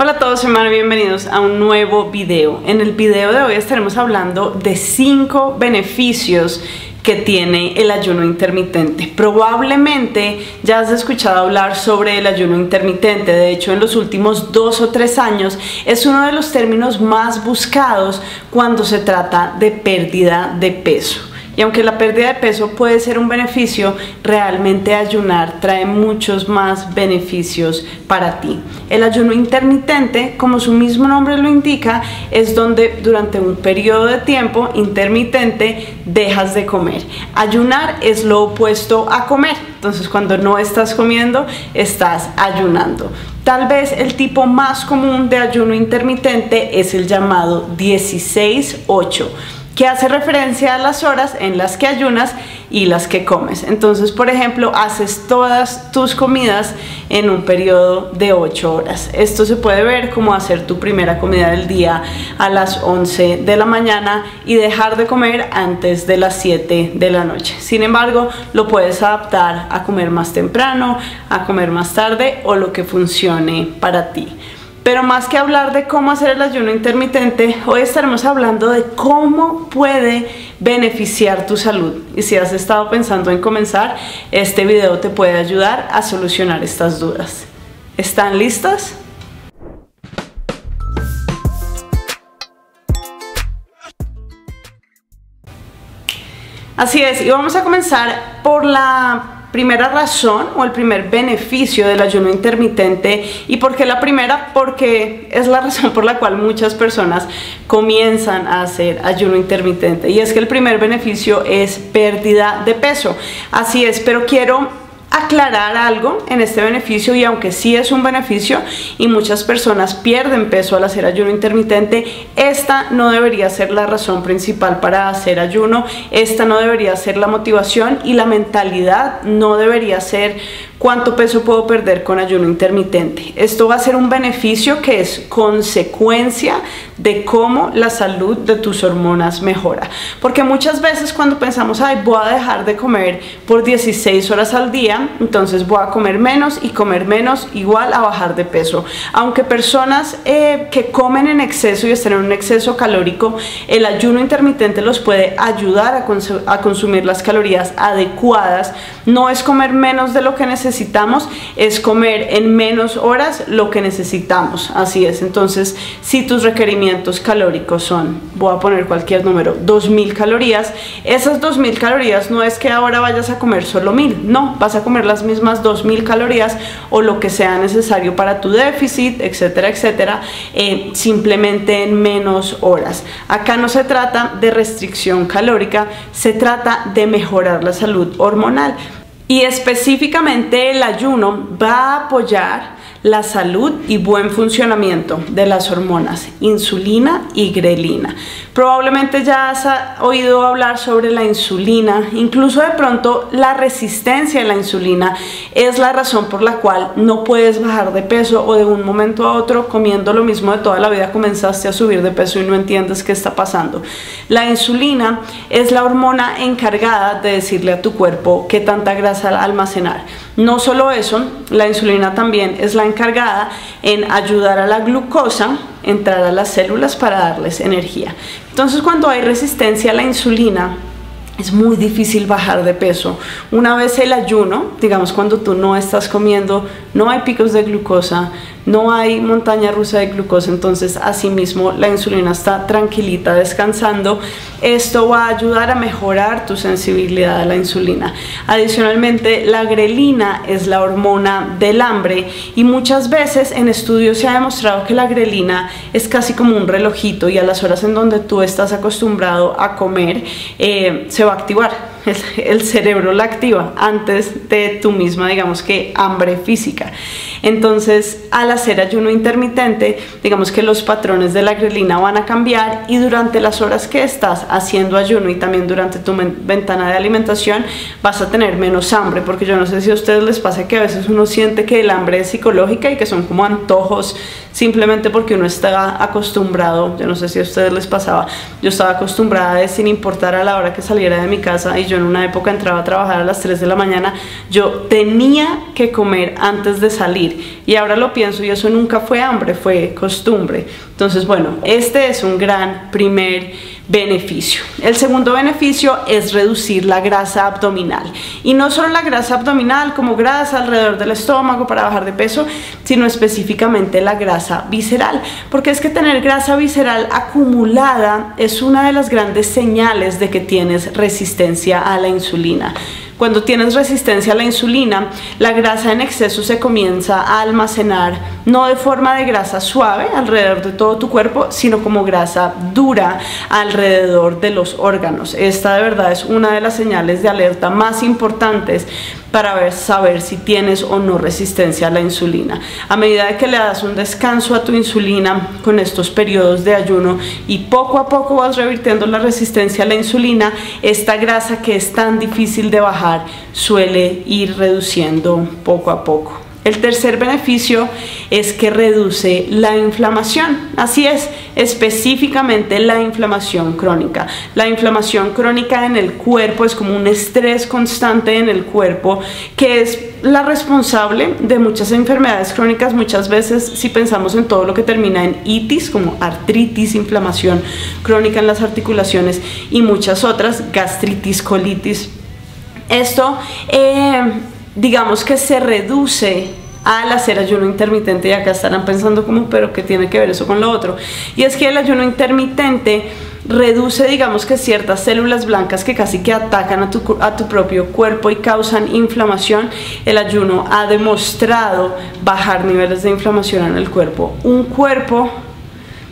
Hola a todos, soy Manu, bienvenidos a un nuevo video. En el video de hoy estaremos hablando de 5 beneficios que tiene el ayuno intermitente. Probablemente ya has escuchado hablar sobre el ayuno intermitente, de hecho en los últimos dos o tres años es uno de los términos más buscados cuando se trata de pérdida de peso. Y aunque la pérdida de peso puede ser un beneficio, realmente ayunar trae muchos más beneficios para ti. El ayuno intermitente, como su mismo nombre lo indica, es donde durante un periodo de tiempo intermitente dejas de comer. Ayunar es lo opuesto a comer. Entonces cuando no estás comiendo, estás ayunando. Tal vez el tipo más común de ayuno intermitente es el llamado 16-8 que hace referencia a las horas en las que ayunas y las que comes. Entonces, por ejemplo, haces todas tus comidas en un periodo de 8 horas. Esto se puede ver como hacer tu primera comida del día a las 11 de la mañana y dejar de comer antes de las 7 de la noche. Sin embargo, lo puedes adaptar a comer más temprano, a comer más tarde o lo que funcione para ti. Pero más que hablar de cómo hacer el ayuno intermitente, hoy estaremos hablando de cómo puede beneficiar tu salud. Y si has estado pensando en comenzar, este video te puede ayudar a solucionar estas dudas. ¿Están listas? Así es, y vamos a comenzar por la primera razón o el primer beneficio del ayuno intermitente. Y por qué la primera porque es la razón por la cual muchas personas comienzan a hacer ayuno intermitente. Y es que el primer beneficio es pérdida de peso. Así es pero quiero aclarar algo en este beneficio y aunque sí es un beneficio y muchas personas pierden peso al hacer ayuno intermitente, esta no debería ser la razón principal para hacer ayuno, esta no debería ser la motivación y la mentalidad no debería ser cuánto peso puedo perder con ayuno intermitente. Esto va a ser un beneficio que es consecuencia de cómo la salud de tus hormonas mejora. Porque muchas veces cuando pensamos, ay, voy a dejar de comer por 16 horas al día, entonces voy a comer menos y comer menos igual a bajar de peso. Aunque personas eh, que comen en exceso y estén en un exceso calórico, el ayuno intermitente los puede ayudar a, a consumir las calorías adecuadas. No es comer menos de lo que necesitamos necesitamos es comer en menos horas lo que necesitamos. Así es. Entonces, si tus requerimientos calóricos son, voy a poner cualquier número, 2000 calorías, esas 2000 calorías no es que ahora vayas a comer solo 1000, no, vas a comer las mismas 2000 calorías o lo que sea necesario para tu déficit, etcétera, etcétera, eh, simplemente en menos horas. Acá no se trata de restricción calórica, se trata de mejorar la salud hormonal. Y específicamente el ayuno va a apoyar la salud y buen funcionamiento de las hormonas insulina y grelina. Probablemente ya has oído hablar sobre la insulina, incluso de pronto la resistencia a la insulina es la razón por la cual no puedes bajar de peso o de un momento a otro comiendo lo mismo de toda la vida comenzaste a subir de peso y no entiendes qué está pasando. La insulina es la hormona encargada de decirle a tu cuerpo qué tanta grasa almacenar. No solo eso, la insulina también es la encargada en ayudar a la glucosa entrar a las células para darles energía. Entonces cuando hay resistencia a la insulina, es muy difícil bajar de peso. Una vez el ayuno, digamos cuando tú no estás comiendo, no hay picos de glucosa, no hay montaña rusa de glucosa, entonces asimismo la insulina está tranquilita, descansando. Esto va a ayudar a mejorar tu sensibilidad a la insulina. Adicionalmente, la grelina es la hormona del hambre y muchas veces en estudios se ha demostrado que la grelina es casi como un relojito y a las horas en donde tú estás acostumbrado a comer eh, se activar el, cerebro la activa antes de tu misma, digamos que, hambre física. Entonces, al hacer ayuno intermitente, digamos que los patrones de la grelina van a cambiar y durante las horas que estás haciendo ayuno y también durante tu ventana de alimentación vas a tener menos hambre, porque yo no sé si a ustedes les pasa que a veces uno siente que el hambre es psicológica y que son como antojos simplemente porque uno está acostumbrado, yo no sé si a ustedes les pasaba, yo estaba acostumbrada de sin importar a la hora que saliera de mi casa y yo en una época entraba a trabajar a las 3 de la mañana, yo tenía que comer antes de salir. Y ahora lo pienso y eso nunca fue hambre, fue costumbre. Entonces, bueno, este es un gran primer beneficio. El segundo beneficio es reducir la grasa abdominal. Y no solo la grasa abdominal como grasa alrededor del estómago para bajar de peso, sino específicamente la grasa visceral. Porque es que tener grasa visceral acumulada es una de las grandes señales de que tienes resistencia a la insulina. Cuando tienes resistencia a la insulina, la grasa en exceso se comienza a almacenar no de forma de grasa suave alrededor de todo tu cuerpo, sino como grasa dura alrededor de los órganos. Esta de verdad es una de las señales de alerta más importantes para saber si tienes o no resistencia a la insulina. A medida que le das un descanso a tu insulina con estos periodos de ayuno y poco a poco vas revirtiendo la resistencia a la insulina, esta grasa que es tan difícil de bajar suele ir reduciendo poco a poco. El tercer beneficio es que reduce la inflamación. Así es, específicamente la inflamación crónica. La inflamación crónica en el cuerpo es como un estrés constante en el cuerpo que es la responsable de muchas enfermedades crónicas. Muchas veces si pensamos en todo lo que termina en itis, como artritis, inflamación crónica en las articulaciones y muchas otras, gastritis, colitis. Esto... Eh, digamos que se reduce al hacer ayuno intermitente y acá estarán pensando como, pero ¿qué tiene que ver eso con lo otro? Y es que el ayuno intermitente reduce, digamos que ciertas células blancas que casi que atacan a tu, a tu propio cuerpo y causan inflamación. El ayuno ha demostrado bajar niveles de inflamación en el cuerpo. Un cuerpo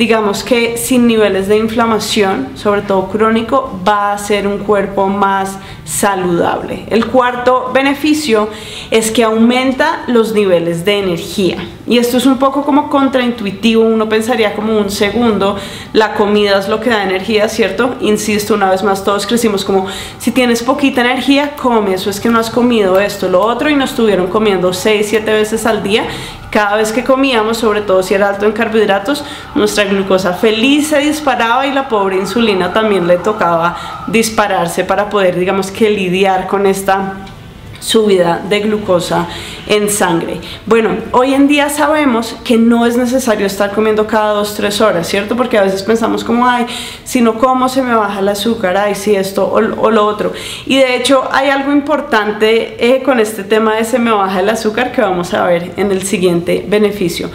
digamos que sin niveles de inflamación, sobre todo crónico, va a ser un cuerpo más saludable. El cuarto beneficio es que aumenta los niveles de energía. Y esto es un poco como contraintuitivo, uno pensaría como un segundo, la comida es lo que da energía, ¿cierto? Insisto, una vez más, todos crecimos como, si tienes poquita energía, come, eso es que no has comido esto, lo otro, y nos estuvieron comiendo 6, 7 veces al día. Cada vez que comíamos, sobre todo si era alto en carbohidratos, nuestra glucosa feliz se disparaba y la pobre insulina también le tocaba dispararse para poder, digamos que lidiar con esta subida de glucosa en sangre. Bueno, hoy en día sabemos que no es necesario estar comiendo cada dos, tres horas, ¿cierto? Porque a veces pensamos como, ay, si no como se me baja el azúcar, ay, si esto o, lo otro. Y de hecho hay algo importante eh, con este tema de se me baja el azúcar que vamos a ver en el siguiente beneficio.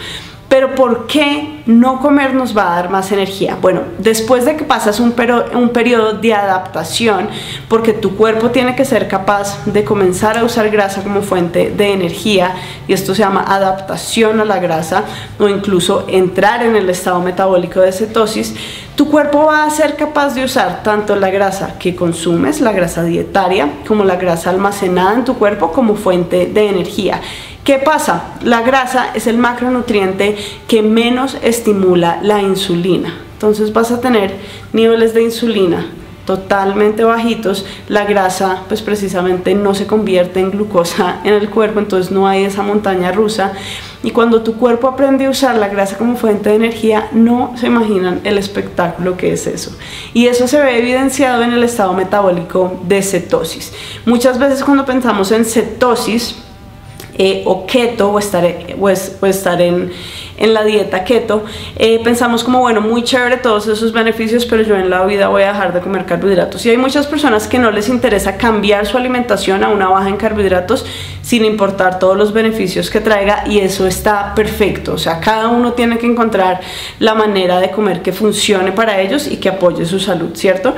Pero ¿por qué no comer nos va a dar más energía? Bueno, después de que pasas un, un periodo de adaptación, porque tu cuerpo tiene que ser capaz de comenzar a usar grasa como fuente de energía, y esto se llama adaptación a la grasa, o incluso entrar en el estado metabólico de cetosis, tu cuerpo va a ser capaz de usar tanto la grasa que consumes, la grasa dietaria, como la grasa almacenada en tu cuerpo como fuente de energía. ¿Qué pasa? La grasa es el macronutriente que menos estimula la insulina. Entonces vas a tener niveles de insulina totalmente bajitos, la grasa pues precisamente no se convierte en glucosa en el cuerpo, entonces no hay esa montaña rusa. Y cuando tu cuerpo aprende a usar la grasa como fuente de energía, no se imaginan el espectáculo que es eso. Y eso se ve evidenciado en el estado metabólico de cetosis. Muchas veces cuando pensamos en cetosis, eh, o keto o estar, o, estar en, en, la dieta keto, eh, pensamos como, bueno, muy chévere todos esos beneficios, pero yo en la vida voy a dejar de comer carbohidratos. Y hay muchas personas que no les interesa cambiar su alimentación a una baja en carbohidratos sin importar todos los beneficios que traiga y eso está perfecto. O sea, cada uno tiene que encontrar la manera de comer que funcione para ellos y que apoye su salud, ¿cierto?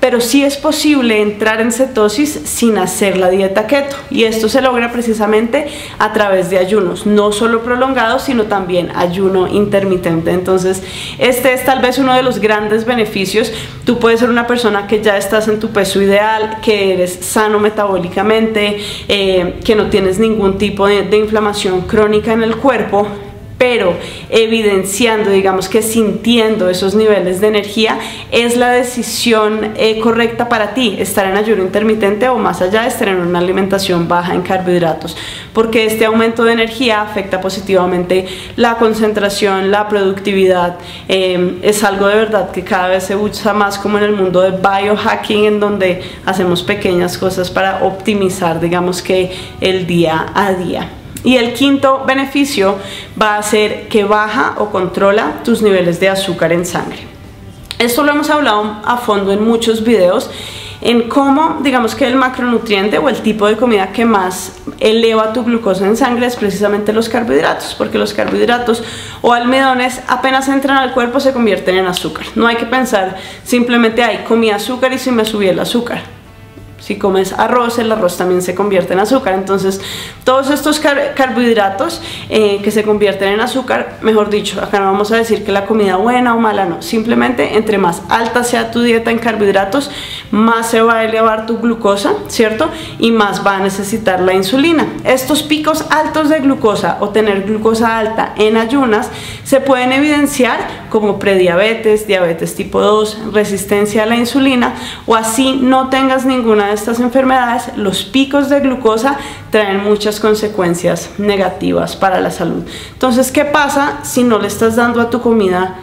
Pero sí es posible entrar en cetosis sin hacer la dieta keto y esto se logra precisamente a través de ayunos, no solo prolongados, sino también ayuno intermitente. Entonces, este es tal vez uno de los grandes beneficios. Tú puedes ser una persona que ya estás en tu peso ideal, que eres sano metabólicamente, eh, que no tienes ningún tipo de inflamación crónica en el cuerpo pero evidenciando, digamos que sintiendo esos niveles de energía, es la decisión eh, correcta para ti, estar en ayuno intermitente o más allá, estar en una alimentación baja en carbohidratos, porque este aumento de energía afecta positivamente la concentración, la productividad, eh, es algo de verdad que cada vez se usa más como en el mundo de biohacking, en donde hacemos pequeñas cosas para optimizar, digamos que el día a día. Y el quinto beneficio va a ser que baja o controla tus niveles de azúcar en sangre. Esto lo hemos hablado a fondo en muchos videos en cómo, digamos que el macronutriente o el tipo de comida que más eleva tu glucosa en sangre es precisamente los carbohidratos, porque los carbohidratos o almidones apenas entran al cuerpo se convierten en azúcar. No hay que pensar simplemente, hay comí azúcar y se me subió el azúcar si comes arroz, el arroz también se convierte en azúcar. Entonces, todos estos carbohidratos eh, que se convierten en azúcar, mejor dicho, acá no vamos a decir que la comida buena o mala, no. Simplemente, entre más alta sea tu dieta en carbohidratos, más se va a elevar tu glucosa, ¿cierto? Y más va a necesitar la insulina. Estos picos altos de glucosa o tener glucosa alta en ayunas se pueden evidenciar como prediabetes, diabetes tipo 2, resistencia a la insulina o así no tengas ninguna de estas enfermedades, los picos de glucosa traen muchas consecuencias negativas para la salud. Entonces, ¿qué pasa si no le estás dando a tu comida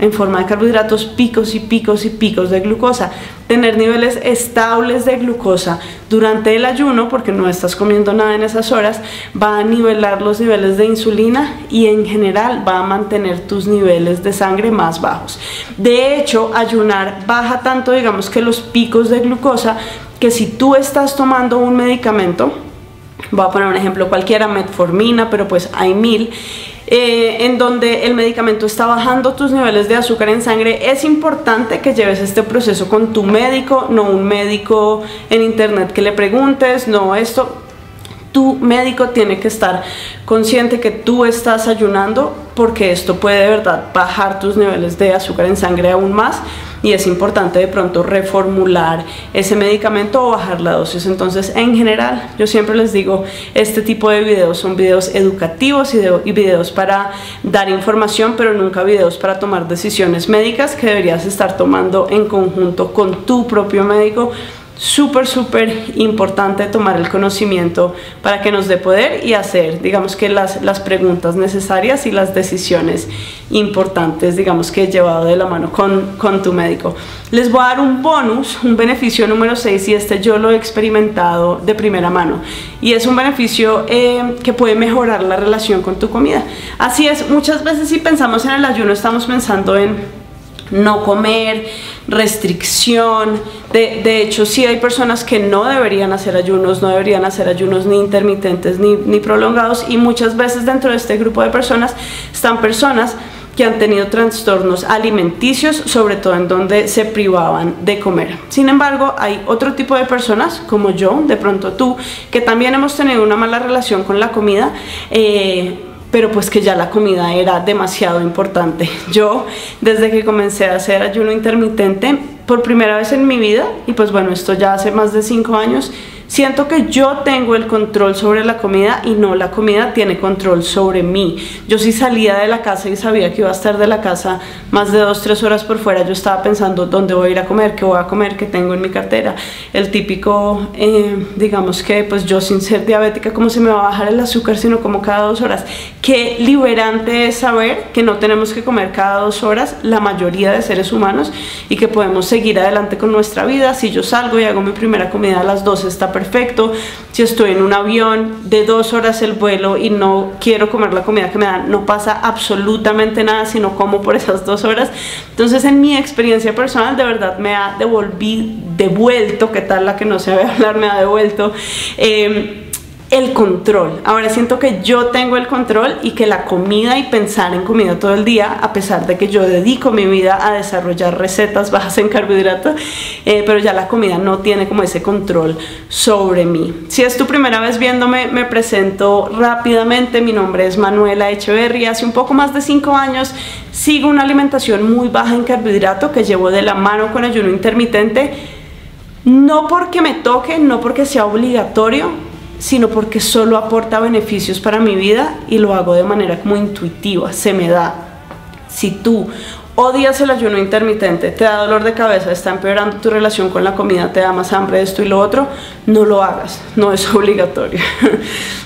en forma de carbohidratos picos y picos y picos de glucosa. Tener niveles estables de glucosa durante el ayuno, porque no estás comiendo nada en esas horas, va a nivelar los niveles de insulina y en general va a mantener tus niveles de sangre más bajos. De hecho, ayunar baja tanto, digamos que los picos de glucosa, que si tú estás tomando un medicamento, voy a poner un ejemplo cualquiera, metformina, pero pues hay mil, eh, en donde el medicamento está bajando tus niveles de azúcar en sangre, es importante que lleves este proceso con tu médico, no un médico en internet que le preguntes, no esto. Tu médico tiene que estar consciente que tú estás ayunando porque esto puede de verdad bajar tus niveles de azúcar en sangre aún más y es importante de pronto reformular ese medicamento o bajar la dosis. Entonces, en general, yo siempre les digo, este tipo de videos son videos educativos y, videos para dar información, pero nunca videos para tomar decisiones médicas que deberías estar tomando en conjunto con tu propio médico súper, súper importante tomar el conocimiento para que nos dé poder y hacer, digamos que las, las preguntas necesarias y las decisiones importantes, digamos que llevado de la mano con, con tu médico. Les voy a dar un bonus, un beneficio número 6 y este yo lo he experimentado de primera mano y es un beneficio eh, que puede mejorar la relación con tu comida. Así es, muchas veces si pensamos en el ayuno estamos pensando en no comer, restricción. De, hecho, sí hay personas que no deberían hacer ayunos, no deberían hacer ayunos ni intermitentes ni, ni prolongados y muchas veces dentro de este grupo de personas están personas que han tenido trastornos alimenticios, sobre todo en donde se privaban de comer. Sin embargo, hay otro tipo de personas, como yo, de pronto tú, que también hemos tenido una mala relación con la comida. Eh, pero pues que ya la comida era demasiado importante. Yo, desde que comencé a hacer ayuno intermitente, por primera vez en mi vida, y pues bueno, esto ya hace más de cinco años, Siento que yo tengo el control sobre la comida y no la comida tiene control sobre mí. Yo si salía de la casa y sabía que iba a estar de la casa más de dos, tres horas por fuera, yo estaba pensando dónde voy a ir a comer, qué voy a comer, qué tengo en mi cartera. El típico, eh, digamos que pues yo sin ser diabética, ¿cómo se me va a bajar el azúcar sino como cada dos horas? Qué liberante es saber que no tenemos que comer cada dos horas la mayoría de seres humanos y que podemos seguir adelante con nuestra vida. Si yo salgo y hago mi primera comida a las 12 está perfecto. Si estoy en un avión de dos horas el vuelo y no quiero comer la comida que me dan, no pasa absolutamente nada si no como por esas dos horas. Entonces en mi experiencia personal de verdad me ha devolví, devuelto, ¿qué tal la que no se ve hablar? Me ha devuelto. Eh, el control. Ahora siento que yo tengo el control y que la comida y pensar en comida todo el día, a pesar de que yo dedico mi vida a desarrollar recetas bajas en carbohidratos, eh, pero ya la comida no tiene como ese control sobre mí. Si es tu primera vez viéndome, me presento rápidamente. Mi nombre es Manuela Echeverría. Hace un poco más de 5 años sigo una alimentación muy baja en carbohidrato que llevo de la mano con ayuno intermitente. No porque me toque, no porque sea obligatorio, sino porque solo aporta beneficios para mi vida y lo hago de manera como intuitiva, se me da. Si tú odias el ayuno intermitente, te da dolor de cabeza, está empeorando tu relación con la comida, te da más hambre, esto y lo otro, no lo hagas, no es obligatorio.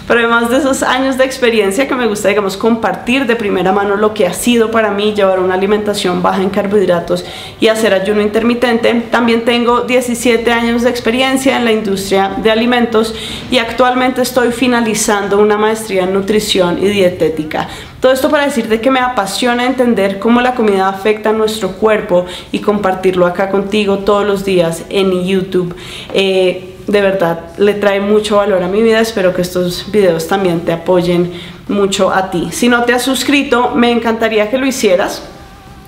Pero además de esos años de experiencia que me gusta, digamos, compartir de primera mano lo que ha sido para mí llevar una alimentación baja en carbohidratos y hacer ayuno intermitente, también tengo 17 años de experiencia en la industria de alimentos y actualmente estoy finalizando una maestría en nutrición y dietética. Todo esto para decirte que me apasiona entender cómo la comida afecta a nuestro cuerpo y compartirlo acá contigo todos los días en YouTube. Eh, de verdad le trae mucho valor a mi vida. Espero que estos videos también te apoyen mucho a ti. Si no te has suscrito, me encantaría que lo hicieras.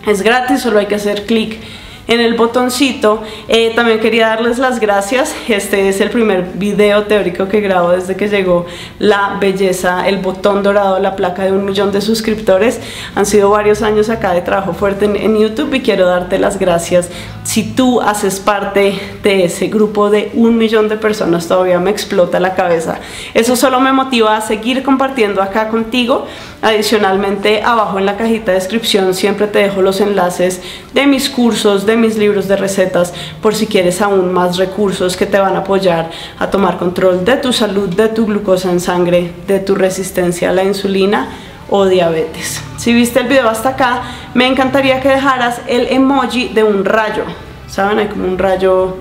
Es gratis, solo hay que hacer clic en el botoncito. Eh, también quería darles las gracias. Este es el primer video teórico que grabo desde que llegó la belleza, el botón dorado, la placa de un millón de suscriptores. Han sido varios años acá de trabajo fuerte en, en YouTube y quiero darte las gracias. Si tú haces parte de ese grupo de un millón de personas, todavía me explota la cabeza. Eso solo me motiva a seguir compartiendo acá contigo. Adicionalmente, abajo en la cajita de descripción siempre te dejo los enlaces de mis cursos, de mis libros de recetas por si quieres aún más recursos que te van a apoyar a tomar control de tu salud, de tu glucosa en sangre, de tu resistencia a la insulina o diabetes. Si viste el video hasta acá, me encantaría que dejaras el emoji de un rayo. ¿Saben? Hay como un rayo,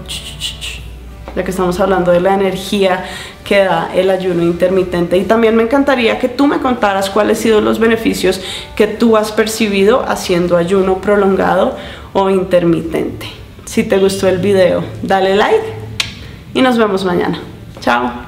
ya que estamos hablando de la energía que da el ayuno intermitente. Y también me encantaría que tú me contaras cuáles han sido los beneficios que tú has percibido haciendo ayuno prolongado o intermitente. Si te gustó el video, dale like y nos vemos mañana. Chao.